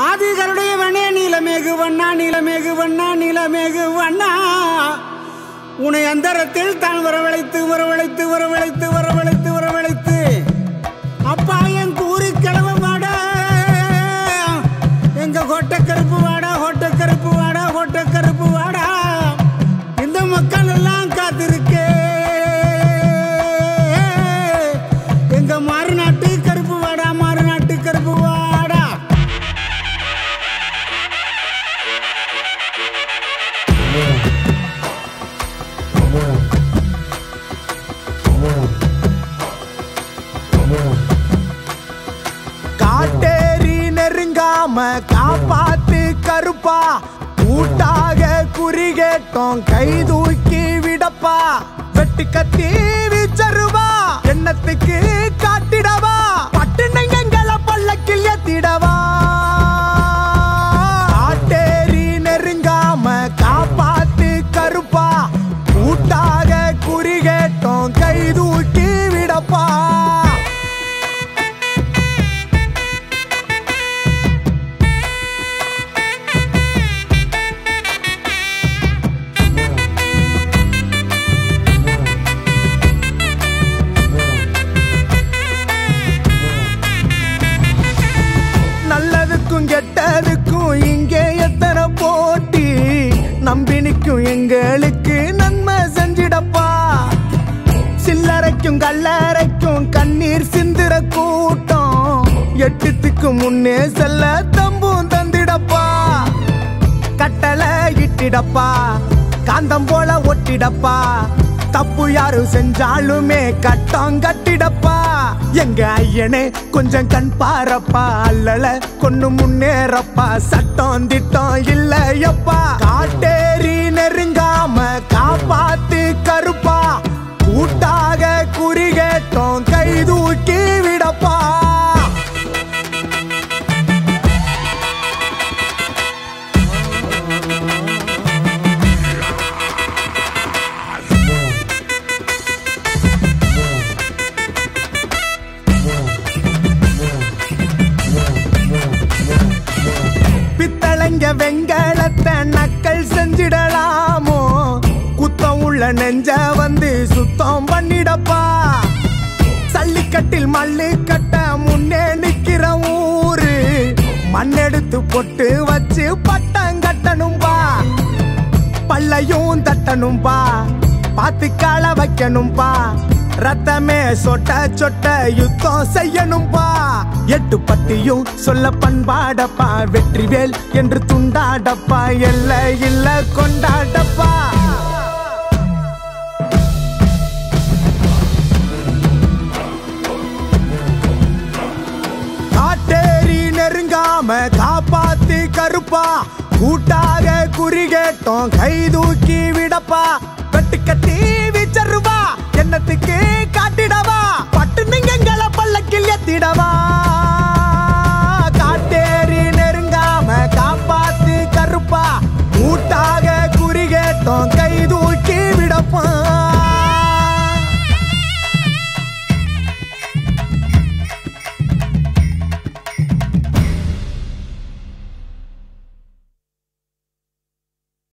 ஆதிகளுடைய வண்ணே நீலமேகு வண்ணா நீலமேகு வண்ணா நீலமேகு வண்ணா. உன்னை அந்தரத்தில் தான் வரவழைத்து வரவழைத்து வரவழைத்து வரவழைத்து வரவழைத்து. அப்பா என் கூறி கிளம்ப வாடா. எங்க ஹோட்ட கருப்பு வாடா ஹோட்ட கருப்பு வாடா ஹோட்ட கருப்பு வாடா. இந்த மக்கள் எல்லாம் காத்திருக்கே. எங்க மாறுநாட்டு நெருங்காம காப்பாத்து கருப்பா. கூட்டாக குறி கேட்டோம் கை தூக்கி விடப்பா. வெட்டு கத்தி வீச்சருவா. எண்ணத்துக்கு கம்பெனிக்கும் எங்களுக்கு நன்மை செஞ்சிடப்பா. சில்லறைக்கும் கல்லறைக்கும் கண்ணீர் சிந்திர கூட்டம். எட்டுத்துக்கு முன்னே செல்ல தம்பும் தந்திடப்பா. கட்டளை இட்டிடப்பா. காந்தம் போல ஒட்டிடப்பா. தப்பு யாரும் செஞ்சாலுமே கட்டம். விடப்பா. எங்க ஐயனே கொஞ்சம் கண் பாரப்பா. அல்லல கொன்னு முன்னேறப்பா. சட்டம் திட்டம் இல்லையப்பா. காட்டேரி நெருங்காம காப்பாத்து கருப்பா. உள்ள நெஞ்ச வந்து சுத்தம் பண்ணிடப்பா. சல்லிக்கட்டில் மல்லு கட்ட முன்னே நிக்கிற ஊரு. மண்ணெடுத்து பொட்டு வச்சு பட்டம் கட்டணும்பா. பல்லையும் தட்டணும்பா. பார்த்து கால வைக்கணும்பா. ரத்தமே சொட்ட சொட்ட யுத்தம் செய்யணும்பா. எட்டு பட்டியும் சொல்ல பண்பாடப்பா. வெற்றிவேல் என்று துண்டாடப்பா. எல்ல இல்ல கொண்டாடப்பா. நாம காப்பாத்தி கருப்பா. கூட்டாக குறி கேட்டோம் கை தூக்கி விடப்பா. வெட்டு கட்டி விச்சருவா. என்னத்துக்கு காட்டிடவா? பட்டு நீங்க பல்லக்கில் எத்திடவா?